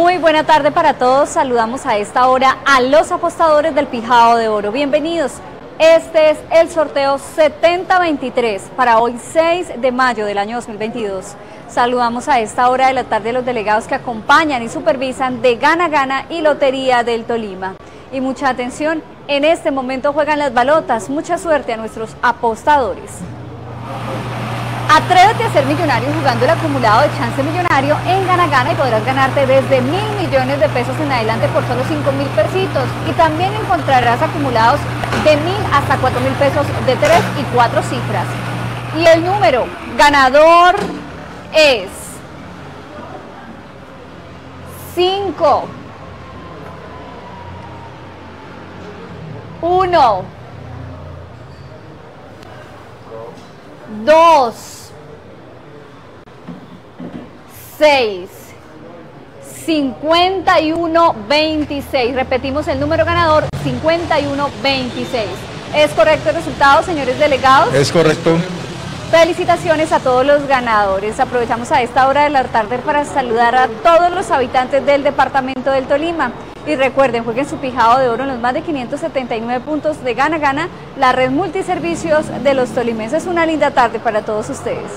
Muy buena tarde para todos. Saludamos a esta hora a los apostadores del Pijao de Oro. Bienvenidos. Este es el sorteo 7023 para hoy 6 de mayo del año 2022. Saludamos a esta hora de la tarde a los delegados que acompañan y supervisan de Gana Gana y Lotería del Tolima. Y mucha atención, en este momento juegan las balotas. Mucha suerte a nuestros apostadores. Atrévete a ser millonario jugando el acumulado de chance millonario en Gana Gana y podrás ganarte desde mil millones de pesos en adelante por solo cinco mil pesitos. Y también encontrarás acumulados de mil hasta cuatro mil pesos de tres y cuatro cifras. Y el número ganador es 5, 1, 2, 6, 51, 26. Repetimos el número ganador, 51, 26. ¿Es correcto el resultado, señores delegados? Es correcto. Felicitaciones a todos los ganadores. Aprovechamos a esta hora de la tarde para saludar a todos los habitantes del departamento del Tolima. Y recuerden, jueguen su pijado de oro en los más de 579 puntos de Gana Gana, la red multiservicios de los tolimenses. Una linda tarde para todos ustedes.